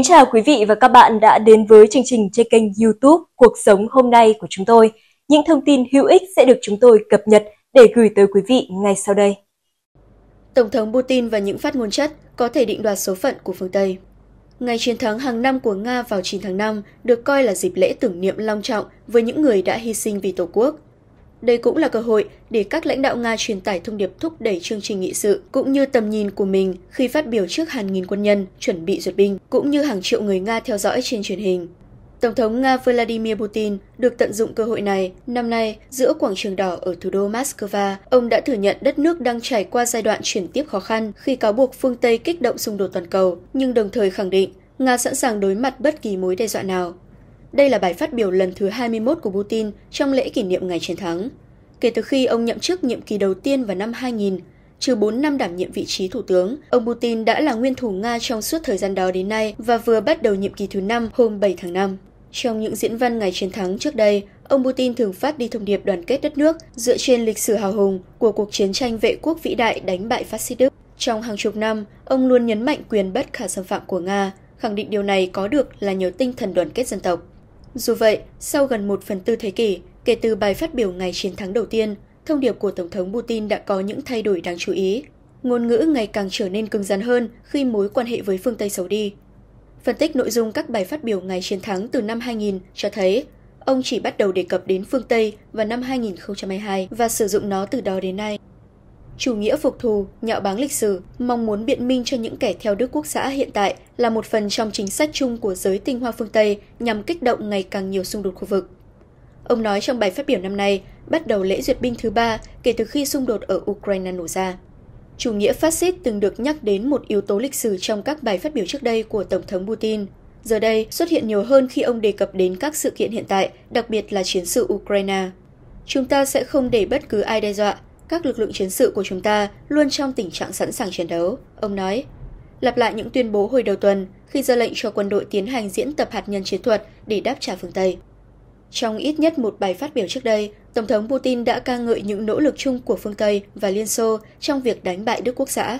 Kính chào quý vị và các bạn đã đến với chương trình trên kênh YouTube Cuộc sống hôm nay của chúng tôi. Những thông tin hữu ích sẽ được chúng tôi cập nhật để gửi tới quý vị ngay sau đây. Tổng thống Putin và những phát ngôn chất có thể định đoạt số phận của phương Tây. Ngày chiến thắng hàng năm của Nga vào 9 tháng 5 được coi là dịp lễ tưởng niệm long trọng với những người đã hy sinh vì Tổ quốc. Đây cũng là cơ hội để các lãnh đạo Nga truyền tải thông điệp thúc đẩy chương trình nghị sự cũng như tầm nhìn của mình khi phát biểu trước hàng nghìn quân nhân chuẩn bị duyệt binh, cũng như hàng triệu người Nga theo dõi trên truyền hình. Tổng thống Nga Vladimir Putin được tận dụng cơ hội này. Năm nay, giữa quảng trường đỏ ở thủ đô Moscow, ông đã thừa nhận đất nước đang trải qua giai đoạn chuyển tiếp khó khăn khi cáo buộc phương Tây kích động xung đột toàn cầu, nhưng đồng thời khẳng định Nga sẵn sàng đối mặt bất kỳ mối đe dọa nào. Đây là bài phát biểu lần thứ 21 của Putin trong lễ kỷ niệm ngày chiến thắng. Kể từ khi ông nhậm chức nhiệm kỳ đầu tiên vào năm 2000, trừ 4 năm đảm nhiệm vị trí thủ tướng, ông Putin đã là nguyên thủ Nga trong suốt thời gian đó đến nay và vừa bắt đầu nhiệm kỳ thứ 5 hôm 7 tháng 5. Trong những diễn văn ngày chiến thắng trước đây, ông Putin thường phát đi thông điệp đoàn kết đất nước dựa trên lịch sử hào hùng của cuộc chiến tranh vệ quốc vĩ đại đánh bại phát xít Đức. Trong hàng chục năm, ông luôn nhấn mạnh quyền bất khả xâm phạm của Nga, khẳng định điều này có được là nhờ tinh thần đoàn kết dân tộc. Dù vậy, sau gần một phần tư thế kỷ, kể từ bài phát biểu ngày chiến thắng đầu tiên, thông điệp của Tổng thống Putin đã có những thay đổi đáng chú ý. Ngôn ngữ ngày càng trở nên cứng rắn hơn khi mối quan hệ với phương Tây xấu đi. Phân tích nội dung các bài phát biểu ngày chiến thắng từ năm 2000 cho thấy ông chỉ bắt đầu đề cập đến phương Tây vào năm 2022 và sử dụng nó từ đó đến nay. Chủ nghĩa phục thù, nhạo báng lịch sử, mong muốn biện minh cho những kẻ theo Đức Quốc xã hiện tại là một phần trong chính sách chung của giới tinh hoa phương Tây nhằm kích động ngày càng nhiều xung đột khu vực. Ông nói trong bài phát biểu năm nay, bắt đầu lễ duyệt binh thứ ba kể từ khi xung đột ở Ukraine nổ ra. Chủ nghĩa phát xít từng được nhắc đến một yếu tố lịch sử trong các bài phát biểu trước đây của Tổng thống Putin. Giờ đây xuất hiện nhiều hơn khi ông đề cập đến các sự kiện hiện tại, đặc biệt là chiến sự Ukraine. Chúng ta sẽ không để bất cứ ai đe dọa, các lực lượng chiến sự của chúng ta luôn trong tình trạng sẵn sàng chiến đấu, ông nói. Lặp lại những tuyên bố hồi đầu tuần khi ra lệnh cho quân đội tiến hành diễn tập hạt nhân chiến thuật để đáp trả phương Tây. Trong ít nhất một bài phát biểu trước đây, Tổng thống Putin đã ca ngợi những nỗ lực chung của phương Tây và Liên Xô trong việc đánh bại Đức Quốc xã.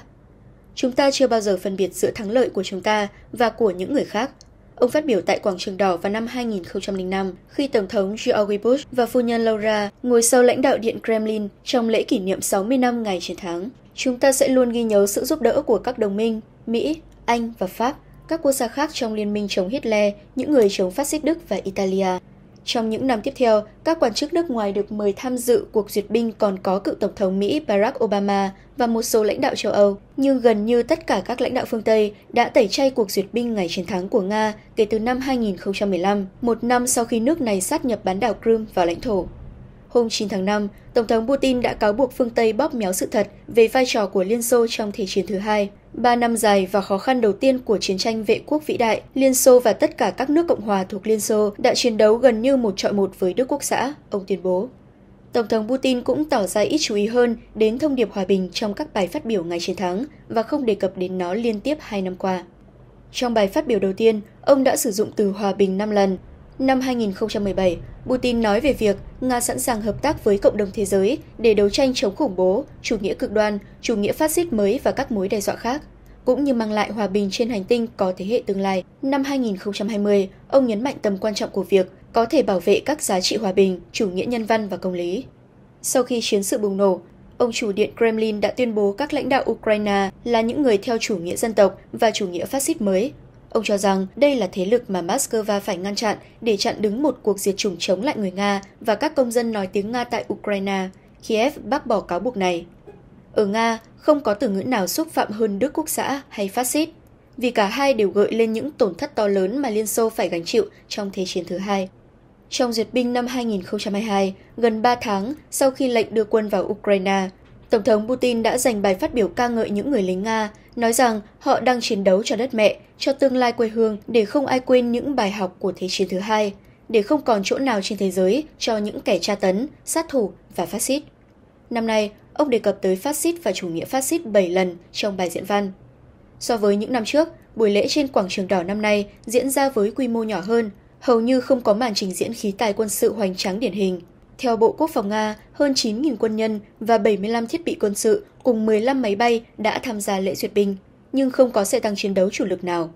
Chúng ta chưa bao giờ phân biệt giữa thắng lợi của chúng ta và của những người khác. Ông phát biểu tại Quảng trường Đỏ vào năm 2005 khi Tổng thống George Bush và phu nhân Laura ngồi sau lãnh đạo Điện Kremlin trong lễ kỷ niệm 60 năm ngày chiến thắng. Chúng ta sẽ luôn ghi nhớ sự giúp đỡ của các đồng minh, Mỹ, Anh và Pháp, các quốc gia khác trong liên minh chống Hitler, những người chống phát xít Đức và Italia. Trong những năm tiếp theo, các quan chức nước ngoài được mời tham dự cuộc duyệt binh còn có cựu Tổng thống Mỹ Barack Obama và một số lãnh đạo châu Âu, nhưng gần như tất cả các lãnh đạo phương Tây đã tẩy chay cuộc duyệt binh ngày chiến thắng của Nga kể từ năm 2015, một năm sau khi nước này sát nhập bán đảo Crimea vào lãnh thổ. Hôm 9 tháng 5, Tổng thống Putin đã cáo buộc phương Tây bóp méo sự thật về vai trò của Liên Xô trong Thế chiến thứ hai. Ba năm dài và khó khăn đầu tiên của chiến tranh vệ quốc vĩ đại, Liên Xô và tất cả các nước Cộng hòa thuộc Liên Xô đã chiến đấu gần như một trọi một với Đức Quốc xã, ông tuyên bố. Tổng thống Putin cũng tỏ ra ít chú ý hơn đến thông điệp hòa bình trong các bài phát biểu ngày chiến thắng và không đề cập đến nó liên tiếp hai năm qua. Trong bài phát biểu đầu tiên, ông đã sử dụng từ hòa bình 5 lần, Năm 2017, Putin nói về việc Nga sẵn sàng hợp tác với cộng đồng thế giới để đấu tranh chống khủng bố, chủ nghĩa cực đoan, chủ nghĩa phát xít mới và các mối đe dọa khác, cũng như mang lại hòa bình trên hành tinh có thế hệ tương lai. Năm 2020, ông nhấn mạnh tầm quan trọng của việc có thể bảo vệ các giá trị hòa bình, chủ nghĩa nhân văn và công lý. Sau khi chiến sự bùng nổ, ông chủ điện Kremlin đã tuyên bố các lãnh đạo Ukraine là những người theo chủ nghĩa dân tộc và chủ nghĩa phát xít mới, Ông cho rằng đây là thế lực mà Moscow phải ngăn chặn để chặn đứng một cuộc diệt chủng chống lại người Nga và các công dân nói tiếng Nga tại Ukraine. Kiev bác bỏ cáo buộc này. Ở Nga, không có từ ngữ nào xúc phạm hơn Đức Quốc xã hay phát xít, vì cả hai đều gợi lên những tổn thất to lớn mà Liên Xô phải gánh chịu trong Thế chiến thứ hai. Trong duyệt binh năm 2022, gần 3 tháng sau khi lệnh đưa quân vào Ukraine, Tổng thống Putin đã dành bài phát biểu ca ngợi những người lính Nga, nói rằng họ đang chiến đấu cho đất mẹ, cho tương lai quê hương để không ai quên những bài học của Thế chiến thứ hai, để không còn chỗ nào trên thế giới cho những kẻ tra tấn, sát thủ và phát xít. Năm nay, ông đề cập tới phát xít và chủ nghĩa phát xít 7 lần trong bài diễn văn. So với những năm trước, buổi lễ trên quảng trường đỏ năm nay diễn ra với quy mô nhỏ hơn, hầu như không có màn trình diễn khí tài quân sự hoành tráng điển hình. Theo Bộ Quốc phòng Nga, hơn 9.000 quân nhân và 75 thiết bị quân sự cùng 15 máy bay đã tham gia lễ duyệt binh, nhưng không có xe tăng chiến đấu chủ lực nào.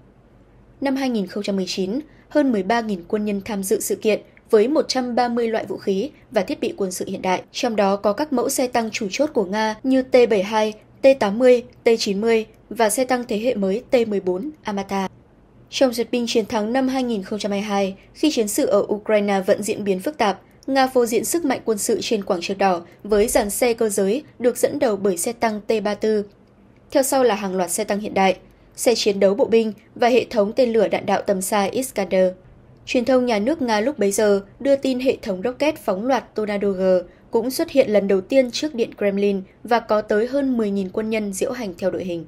Năm 2019, hơn 13.000 quân nhân tham dự sự kiện với 130 loại vũ khí và thiết bị quân sự hiện đại, trong đó có các mẫu xe tăng chủ chốt của Nga như T-72, T-80, T-90 và xe tăng thế hệ mới T-14 Amata. Trong duyệt binh chiến thắng năm 2022, khi chiến sự ở Ukraine vẫn diễn biến phức tạp, Nga phô diễn sức mạnh quân sự trên quảng trường đỏ với dàn xe cơ giới được dẫn đầu bởi xe tăng T-34. Theo sau là hàng loạt xe tăng hiện đại, xe chiến đấu bộ binh và hệ thống tên lửa đạn đạo tầm xa Iskander. Truyền thông nhà nước Nga lúc bấy giờ đưa tin hệ thống rocket phóng loạt Tornado G cũng xuất hiện lần đầu tiên trước Điện Kremlin và có tới hơn 10.000 quân nhân diễu hành theo đội hình.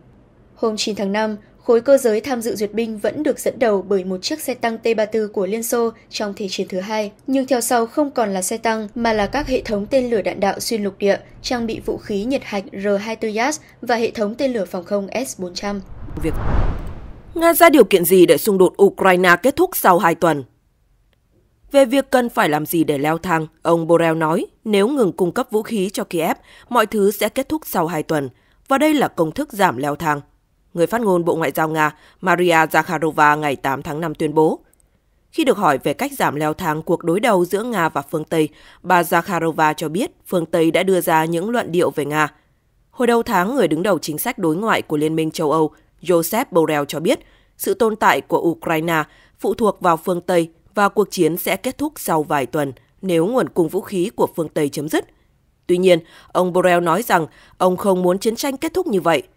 Hôm 9 tháng 5, khối cơ giới tham dự duyệt binh vẫn được dẫn đầu bởi một chiếc xe tăng T-34 của Liên Xô trong Thế chiến thứ hai, nhưng theo sau không còn là xe tăng mà là các hệ thống tên lửa đạn đạo xuyên lục địa, trang bị vũ khí nhiệt hạch R-24 Yas và hệ thống tên lửa phòng không S-400. Việc Nga ra điều kiện gì để xung đột Ukraine kết thúc sau 2 tuần? Về việc cần phải làm gì để leo thang, ông Borrell nói nếu ngừng cung cấp vũ khí cho Kiev, mọi thứ sẽ kết thúc sau 2 tuần, và đây là công thức giảm leo thang người phát ngôn Bộ Ngoại giao Nga Maria Zakharova ngày 8 tháng 5 tuyên bố. Khi được hỏi về cách giảm leo thang cuộc đối đầu giữa Nga và phương Tây, bà Zakharova cho biết phương Tây đã đưa ra những luận điệu về Nga. Hồi đầu tháng, người đứng đầu chính sách đối ngoại của Liên minh châu Âu, Joseph Borrell cho biết sự tồn tại của Ukraine phụ thuộc vào phương Tây và cuộc chiến sẽ kết thúc sau vài tuần nếu nguồn cung vũ khí của phương Tây chấm dứt. Tuy nhiên, ông Borrell nói rằng ông không muốn chiến tranh kết thúc như vậy –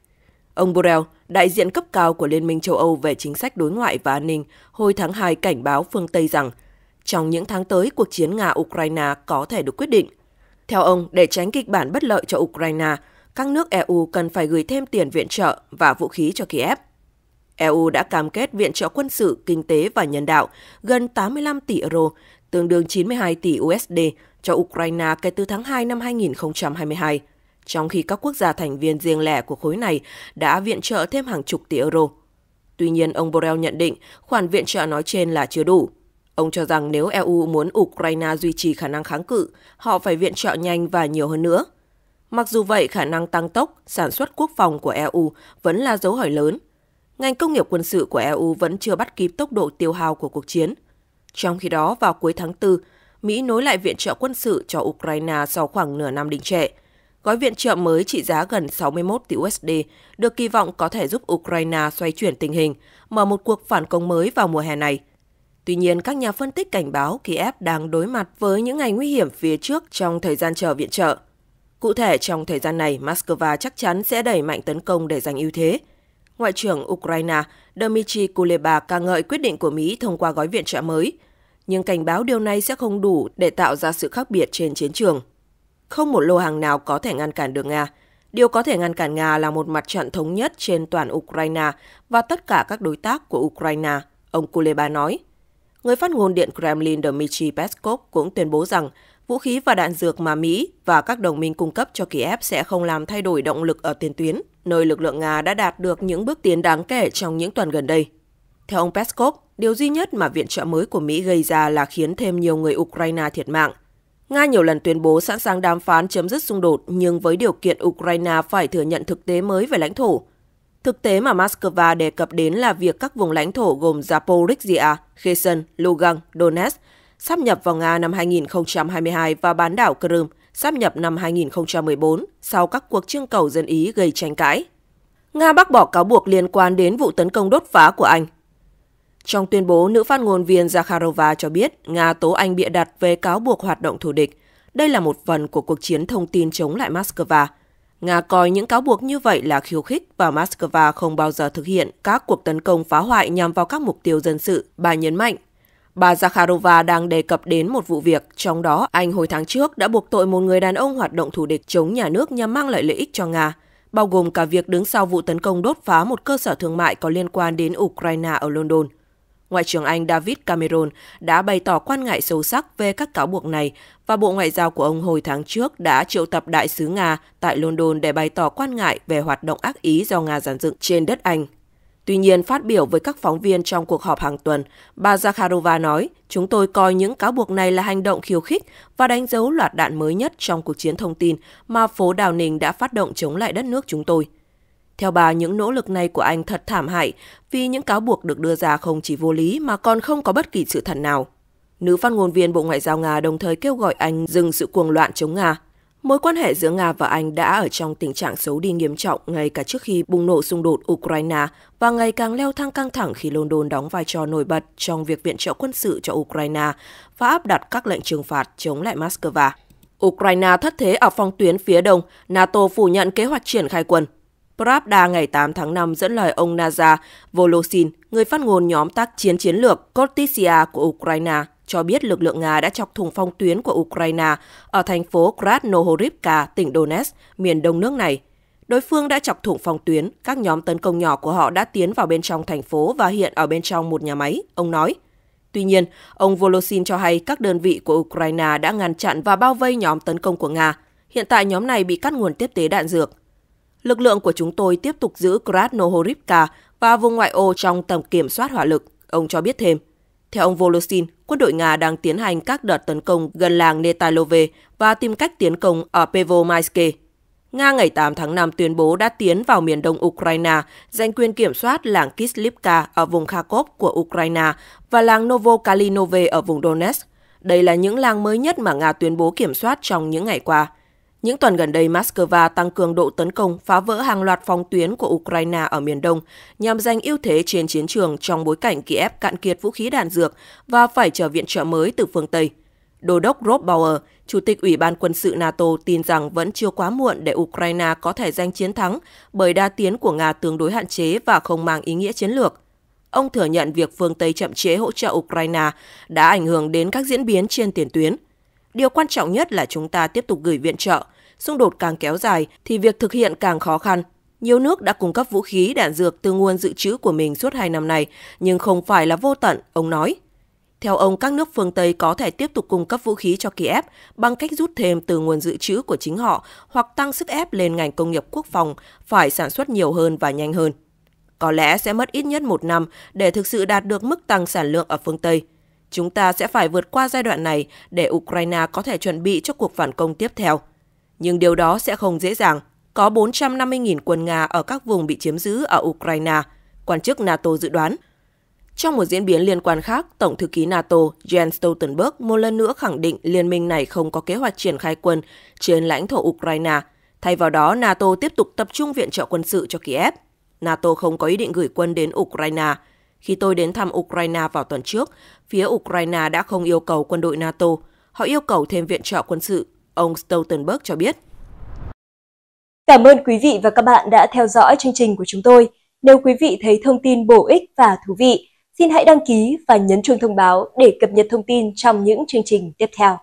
Ông Borrell, đại diện cấp cao của Liên minh châu Âu về chính sách đối ngoại và an ninh, hồi tháng 2 cảnh báo phương Tây rằng trong những tháng tới cuộc chiến Nga-Ukraine có thể được quyết định. Theo ông, để tránh kịch bản bất lợi cho Ukraine, các nước EU cần phải gửi thêm tiền viện trợ và vũ khí cho Kiev. EU đã cam kết viện trợ quân sự, kinh tế và nhân đạo gần 85 tỷ euro, tương đương 92 tỷ USD cho Ukraine kể từ tháng 2 năm 2022 trong khi các quốc gia thành viên riêng lẻ của khối này đã viện trợ thêm hàng chục tỷ euro. Tuy nhiên, ông Borrell nhận định khoản viện trợ nói trên là chưa đủ. Ông cho rằng nếu EU muốn Ukraine duy trì khả năng kháng cự, họ phải viện trợ nhanh và nhiều hơn nữa. Mặc dù vậy, khả năng tăng tốc sản xuất quốc phòng của EU vẫn là dấu hỏi lớn. Ngành công nghiệp quân sự của EU vẫn chưa bắt kịp tốc độ tiêu hao của cuộc chiến. Trong khi đó, vào cuối tháng 4, Mỹ nối lại viện trợ quân sự cho Ukraine sau khoảng nửa năm đình trệ – Gói viện trợ mới trị giá gần 61 tỷ USD được kỳ vọng có thể giúp Ukraine xoay chuyển tình hình, mở một cuộc phản công mới vào mùa hè này. Tuy nhiên, các nhà phân tích cảnh báo Kiev đang đối mặt với những ngày nguy hiểm phía trước trong thời gian chờ viện trợ. Cụ thể, trong thời gian này, Moscow chắc chắn sẽ đẩy mạnh tấn công để giành ưu thế. Ngoại trưởng Ukraine Dmitry Kuleba ca ngợi quyết định của Mỹ thông qua gói viện trợ mới, nhưng cảnh báo điều này sẽ không đủ để tạo ra sự khác biệt trên chiến trường. Không một lô hàng nào có thể ngăn cản được Nga. Điều có thể ngăn cản Nga là một mặt trận thống nhất trên toàn Ukraine và tất cả các đối tác của Ukraine, ông Kuleba nói. Người phát ngôn Điện Kremlin Dmitry Peskov cũng tuyên bố rằng vũ khí và đạn dược mà Mỹ và các đồng minh cung cấp cho Kiev sẽ không làm thay đổi động lực ở tiền tuyến, nơi lực lượng Nga đã đạt được những bước tiến đáng kể trong những tuần gần đây. Theo ông Peskov, điều duy nhất mà viện trợ mới của Mỹ gây ra là khiến thêm nhiều người Ukraine thiệt mạng – Nga nhiều lần tuyên bố sẵn sàng đàm phán chấm dứt xung đột nhưng với điều kiện Ukraine phải thừa nhận thực tế mới về lãnh thổ. Thực tế mà Moscow đề cập đến là việc các vùng lãnh thổ gồm Zaporizhia, Kherson, Lugansk, Donetsk sắp nhập vào Nga năm 2022 và bán đảo Crimea sắp nhập năm 2014 sau các cuộc trưng cầu dân Ý gây tranh cãi. Nga bác bỏ cáo buộc liên quan đến vụ tấn công đốt phá của Anh trong tuyên bố, nữ phát ngôn viên Zakharova cho biết Nga tố Anh bịa đặt về cáo buộc hoạt động thù địch. Đây là một phần của cuộc chiến thông tin chống lại Moscow. Nga coi những cáo buộc như vậy là khiêu khích và Moscow không bao giờ thực hiện các cuộc tấn công phá hoại nhằm vào các mục tiêu dân sự, bà nhấn mạnh. Bà Zakharova đang đề cập đến một vụ việc, trong đó Anh hồi tháng trước đã buộc tội một người đàn ông hoạt động thù địch chống nhà nước nhằm mang lại lợi ích cho Nga, bao gồm cả việc đứng sau vụ tấn công đốt phá một cơ sở thương mại có liên quan đến Ukraine ở London. Ngoại trưởng Anh David Cameron đã bày tỏ quan ngại sâu sắc về các cáo buộc này và Bộ Ngoại giao của ông hồi tháng trước đã triệu tập đại sứ Nga tại London để bày tỏ quan ngại về hoạt động ác ý do Nga giàn dựng trên đất Anh. Tuy nhiên, phát biểu với các phóng viên trong cuộc họp hàng tuần, bà Zakharova nói, chúng tôi coi những cáo buộc này là hành động khiêu khích và đánh dấu loạt đạn mới nhất trong cuộc chiến thông tin mà phố Đào Ninh đã phát động chống lại đất nước chúng tôi. Theo bà, những nỗ lực này của anh thật thảm hại vì những cáo buộc được đưa ra không chỉ vô lý mà còn không có bất kỳ sự thật nào. Nữ phát ngôn viên Bộ Ngoại giao Nga đồng thời kêu gọi anh dừng sự cuồng loạn chống Nga. Mối quan hệ giữa Nga và Anh đã ở trong tình trạng xấu đi nghiêm trọng ngay cả trước khi bùng nổ xung đột Ukraine và ngày càng leo thang căng thẳng khi London đóng vai trò nổi bật trong việc viện trợ quân sự cho Ukraine và áp đặt các lệnh trừng phạt chống lại Moscow. Ukraine thất thế ở phong tuyến phía đông, NATO phủ nhận kế hoạch triển khai quân. Pravda ngày 8 tháng 5 dẫn lời ông Naza Volosin, người phát ngôn nhóm tác chiến chiến lược Kortisia của Ukraine, cho biết lực lượng Nga đã chọc thủng phong tuyến của Ukraine ở thành phố Krasnohorivka, tỉnh Donetsk, miền đông nước này. Đối phương đã chọc thủng phòng tuyến, các nhóm tấn công nhỏ của họ đã tiến vào bên trong thành phố và hiện ở bên trong một nhà máy, ông nói. Tuy nhiên, ông Volosin cho hay các đơn vị của Ukraine đã ngăn chặn và bao vây nhóm tấn công của Nga. Hiện tại nhóm này bị cắt nguồn tiếp tế đạn dược. Lực lượng của chúng tôi tiếp tục giữ Krasnohorivka và vùng ngoại ô trong tầm kiểm soát hỏa lực, ông cho biết thêm. Theo ông Volosin, quân đội Nga đang tiến hành các đợt tấn công gần làng Netalove và tìm cách tiến công ở Pervomaiske. Nga ngày 8 tháng 5 tuyên bố đã tiến vào miền đông Ukraine, giành quyền kiểm soát làng Kislivka ở vùng Kharkov của Ukraine và làng Novokalinove ở vùng Donetsk. Đây là những làng mới nhất mà Nga tuyên bố kiểm soát trong những ngày qua. Những tuần gần đây, Moscow tăng cường độ tấn công, phá vỡ hàng loạt phòng tuyến của Ukraine ở miền đông nhằm giành ưu thế trên chiến trường trong bối cảnh Kiev cạn kiệt vũ khí đạn dược và phải chờ viện trợ mới từ phương Tây. Đô đốc Rob Bauer, Chủ tịch Ủy ban quân sự NATO tin rằng vẫn chưa quá muộn để Ukraine có thể giành chiến thắng bởi đa tiến của Nga tương đối hạn chế và không mang ý nghĩa chiến lược. Ông thừa nhận việc phương Tây chậm chế hỗ trợ Ukraine đã ảnh hưởng đến các diễn biến trên tiền tuyến – Điều quan trọng nhất là chúng ta tiếp tục gửi viện trợ. Xung đột càng kéo dài thì việc thực hiện càng khó khăn. Nhiều nước đã cung cấp vũ khí, đạn dược từ nguồn dự trữ của mình suốt hai năm nay, nhưng không phải là vô tận, ông nói. Theo ông, các nước phương Tây có thể tiếp tục cung cấp vũ khí cho Kiev bằng cách rút thêm từ nguồn dự trữ của chính họ hoặc tăng sức ép lên ngành công nghiệp quốc phòng phải sản xuất nhiều hơn và nhanh hơn. Có lẽ sẽ mất ít nhất một năm để thực sự đạt được mức tăng sản lượng ở phương Tây – Chúng ta sẽ phải vượt qua giai đoạn này để Ukraine có thể chuẩn bị cho cuộc phản công tiếp theo. Nhưng điều đó sẽ không dễ dàng. Có 450.000 quân Nga ở các vùng bị chiếm giữ ở Ukraine, quan chức NATO dự đoán. Trong một diễn biến liên quan khác, Tổng thư ký NATO Jens Stoltenberg một lần nữa khẳng định liên minh này không có kế hoạch triển khai quân trên lãnh thổ Ukraine. Thay vào đó, NATO tiếp tục tập trung viện trợ quân sự cho Kiev. NATO không có ý định gửi quân đến Ukraine. Khi tôi đến thăm Ukraine vào tuần trước, phía Ukraine đã không yêu cầu quân đội NATO, họ yêu cầu thêm viện trợ quân sự, ông Stoltenberg cho biết. Cảm ơn quý vị và các bạn đã theo dõi chương trình của chúng tôi. Nếu quý vị thấy thông tin bổ ích và thú vị, xin hãy đăng ký và nhấn chuông thông báo để cập nhật thông tin trong những chương trình tiếp theo.